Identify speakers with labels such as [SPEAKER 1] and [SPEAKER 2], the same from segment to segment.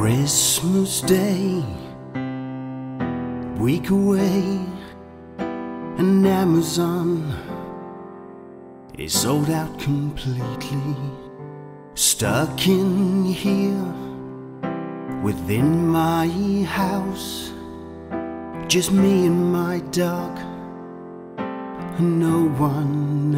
[SPEAKER 1] Christmas Day, week away, and Amazon is sold out completely. Stuck in here within my house, just me and my dog, and no one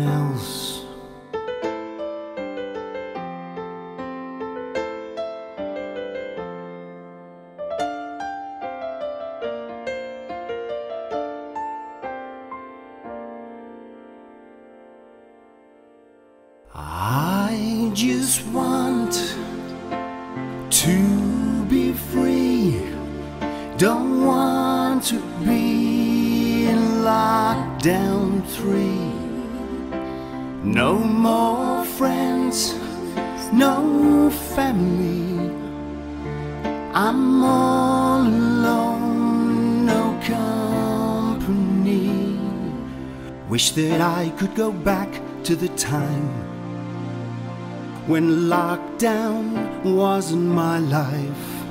[SPEAKER 1] just want to be free. Don't want to be in lockdown three. No more friends, no family. I'm all alone, no company. Wish that I could go back to the time when lockdown wasn't my life.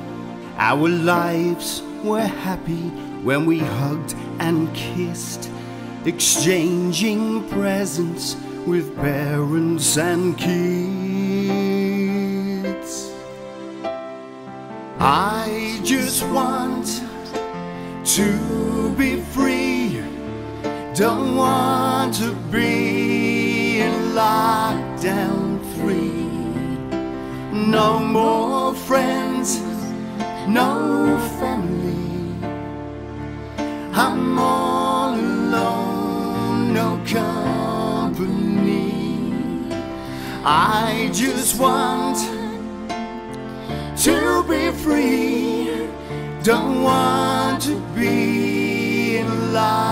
[SPEAKER 1] Our lives were happy when we hugged and kissed, exchanging presents with parents and kids. I just want to be free, don't want to be No more friends, no family. I'm all alone, no company. I just want to be free. Don't want to be in love.